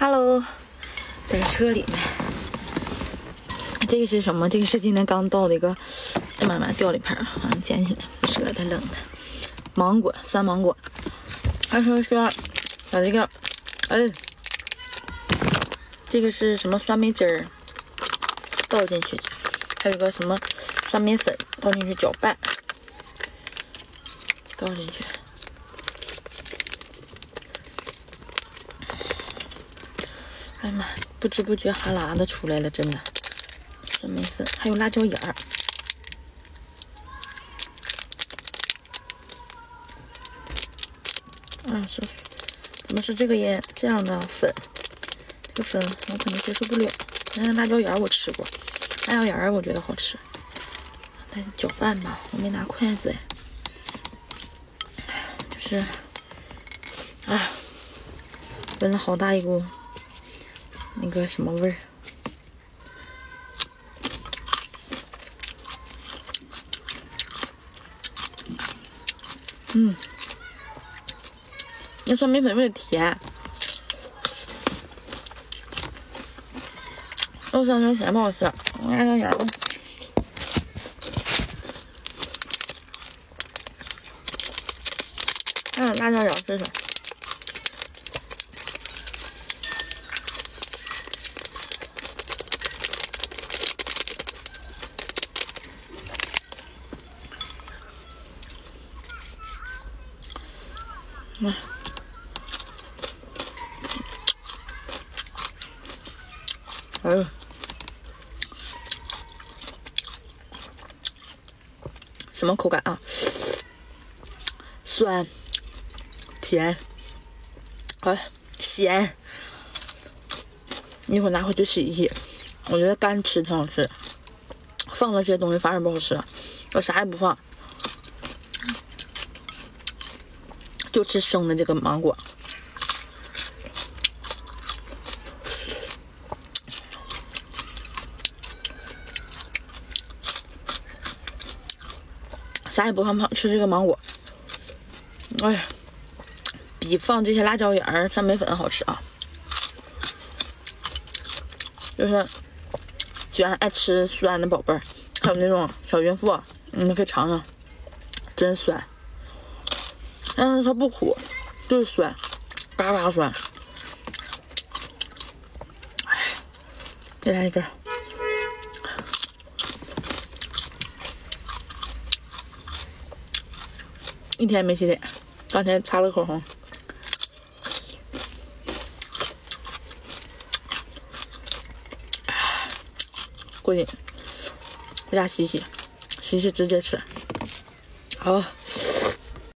Hello，在车里面。这个是什么？这个是今天刚到的一个，哎妈妈掉了一盘，啊，捡起来，不舍得扔它。芒果，酸芒果。他说是把这个，哎，这个是什么酸梅汁儿倒进去，还有个什么酸梅粉倒进去搅拌，倒进去。哎呀妈呀，不知不觉哈喇子出来了，真的。酸梅粉，还有辣椒眼儿。啊，是怎么是这个烟这样的粉？这个粉我可能接受不了。那辣椒眼儿我吃过，辣椒眼儿我觉得好吃。来搅拌吧，我没拿筷子哎。就是，啊，闻了好大一股。那个什么味儿？嗯，那酸梅粉有点甜，那酸梅甜不好吃，我爱点盐。嗯，辣椒盐试试。来，哎，什么口感啊？酸、甜、哎咸。一会儿拿回去洗一洗。我觉得干吃挺好吃，放了些东西反而不好吃。我啥也不放。就吃生的这个芒果，啥也不放，吃这个芒果。哎，比放这些辣椒盐、酸梅粉好吃啊！就是喜欢爱吃酸的宝贝儿，还有那种小孕妇，你们可以尝尝，真酸。但是它不苦，就是酸，嘎嘎酸。哎，再来一根。一天没洗脸，刚才擦了口红。过瘾，回家洗洗，洗洗直接吃。好。